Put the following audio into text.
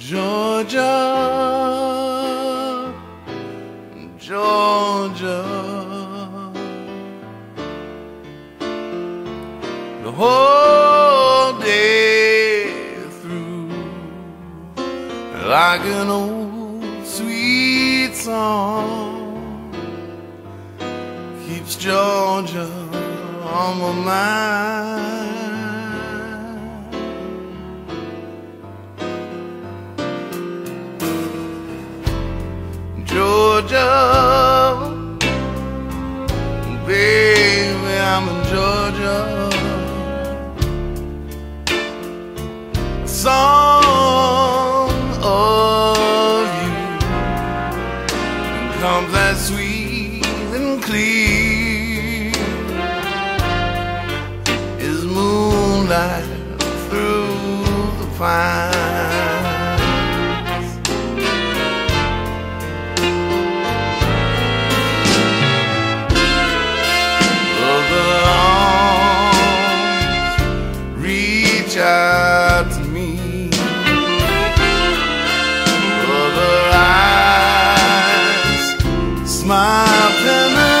Georgia, Georgia. The whole day through, like an old sweet song, keeps Georgia on my mind. Baby, I'm in Georgia. Song of you comes sweet and clear moonlight through the pines. Anamın